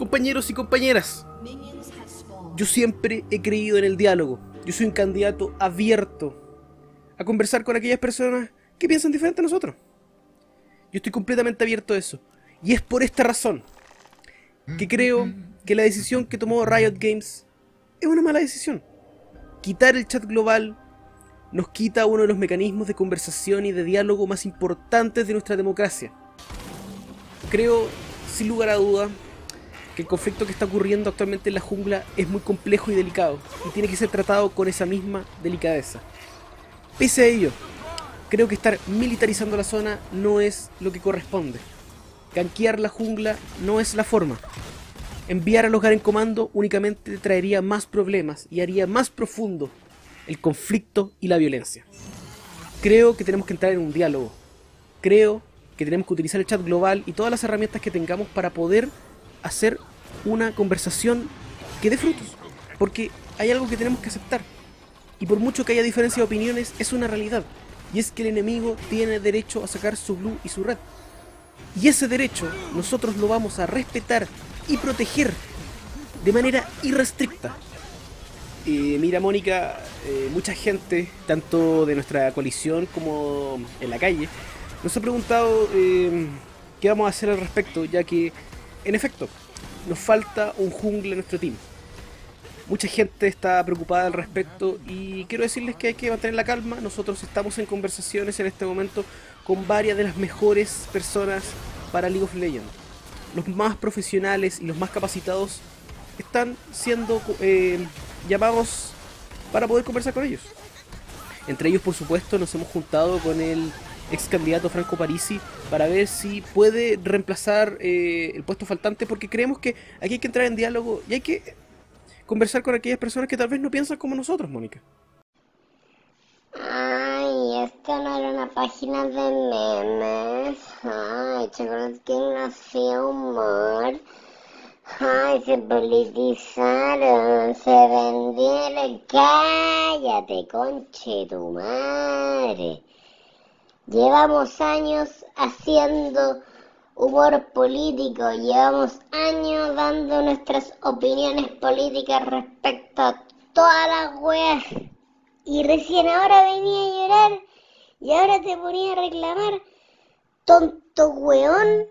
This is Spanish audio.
Compañeros y compañeras, yo siempre he creído en el diálogo. Yo soy un candidato abierto a conversar con aquellas personas que piensan diferente a nosotros. Yo estoy completamente abierto a eso. Y es por esta razón que creo que la decisión que tomó Riot Games es una mala decisión. Quitar el chat global nos quita uno de los mecanismos de conversación y de diálogo más importantes de nuestra democracia. Creo, sin lugar a duda, el conflicto que está ocurriendo actualmente en la jungla es muy complejo y delicado, y tiene que ser tratado con esa misma delicadeza. Pese a ello, creo que estar militarizando la zona no es lo que corresponde. Ganquear la jungla no es la forma. Enviar a los Garen Comando únicamente traería más problemas y haría más profundo el conflicto y la violencia. Creo que tenemos que entrar en un diálogo. Creo que tenemos que utilizar el chat global y todas las herramientas que tengamos para poder hacer una conversación que dé frutos. Porque hay algo que tenemos que aceptar. Y por mucho que haya diferencia de opiniones, es una realidad. Y es que el enemigo tiene derecho a sacar su blue y su red. Y ese derecho nosotros lo vamos a respetar y proteger de manera irrestricta. Eh, mira, Mónica, eh, mucha gente, tanto de nuestra coalición como en la calle, nos ha preguntado eh, qué vamos a hacer al respecto, ya que, en efecto, nos falta un jungle en nuestro team. Mucha gente está preocupada al respecto y quiero decirles que hay que mantener la calma. Nosotros estamos en conversaciones en este momento con varias de las mejores personas para League of Legends. Los más profesionales y los más capacitados están siendo eh, llamados para poder conversar con ellos. Entre ellos, por supuesto, nos hemos juntado con el ex candidato Franco Parisi para ver si puede reemplazar eh, el puesto faltante, porque creemos que aquí hay que entrar en diálogo y hay que conversar con aquellas personas que tal vez no piensan como nosotros, Mónica. Ay, esto no era una página de memes. Ay, Chocolate no hacía humor. Ay, se politizaron, se vendieron. Cállate, conche tu madre. Llevamos años haciendo humor político, llevamos años dando nuestras opiniones políticas respecto a todas las weas. Y recién ahora venía a llorar y ahora te ponía a reclamar. Tonto weón.